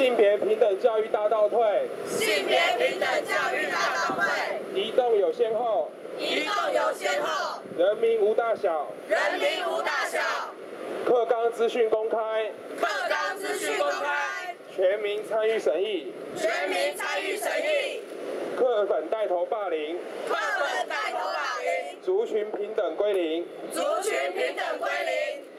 性别平等教育大倒退，性别平等教育大倒退，移动有先后，移动有先后，人民无大小，人民无大小，课纲资讯公开，课纲资讯公开，全民参与审议，全民参与审议，课本带头霸凌，课本带头霸凌，族群平等归零，族群平等归零。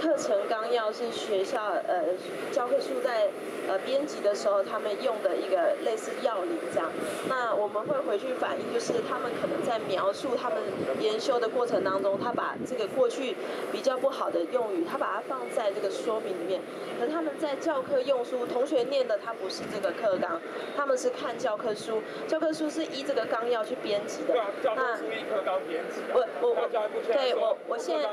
课程纲要是学校呃教科书在呃编辑的时候他们用的一个类似要领这样，那我们会回去反映，就是他们可能在描述他们研修的过程当中，他把这个过去比较不好的用语，他把它放在这个说明里面，可他们在教科用书，同学念的他不是这个课纲，他们是看教科书，教科书是依这个纲要去编辑的。对啊，教科书依课纲编辑啊，我我那教育部现在对我我现在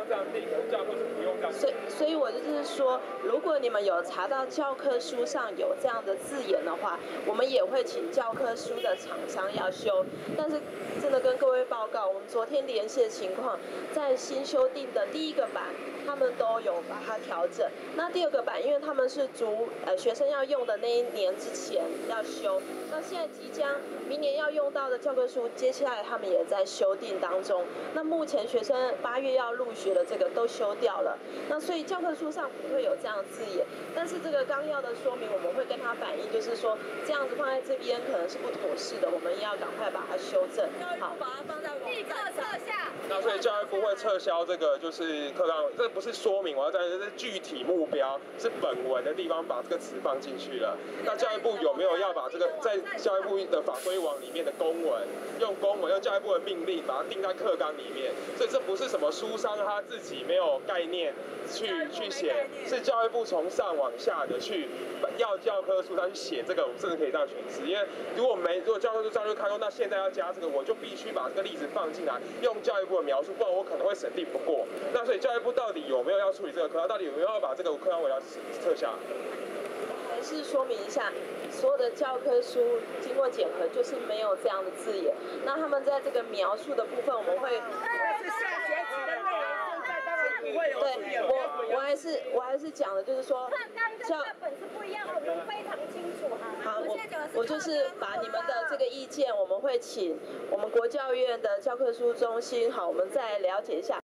所以我就是说，如果你们有查到教科书上有这样的字眼的话，我们也会请教科书的厂商要修。但是，真的跟各位报告，我们昨天联系的情况，在新修订的第一个版，他们都有把它调整。那第二个版，因为他们是足呃学生要用的那一年之前要修，那现在即将明年要用到的教科书，接下来他们也在修订当中。那目前学生八月要入学的这个都修掉了，那所以教科书上不会有这样的字眼，但是这个纲要的说明我们会跟他反映，就是说这样子放在这边可能是不妥适的，我们要赶快把它修正。好，把它放在立刻撤下。那所以教育部会撤销这个，就是课纲，这不是说明，我要在这是具体目标，是本文的地方把这个词放进去了。那教育部有没有要把这个在教育部的法规网里面的公文，用公文用教育部的命令把它定在课纲里面？所以这不是什么书商他自己没有概念去去写，是教育部从上往下的去要教科书上去写这个，我甚至可以这样诠释。因为如果没如果教科书上就看说，那现在要加这个，我就必须把这个例子放进来，用教育部的描述，不然我可能会审定不过。那所以教育部到底有没有要处理这个课纲？到底有没有要把这个课纲我要撤下？还是说明一下，所有的教科书经过检核就是没有这样的字眼。那他们在这个描述的部分，我们会。是下学期的内容，现在当然不会有对我，我还是我还是讲的，就是说，教本是不一样，我们非常清楚哈。好，我我就是把你们的这个意见，我们会请我们国教院的教科书中心，好，我们再了解一下。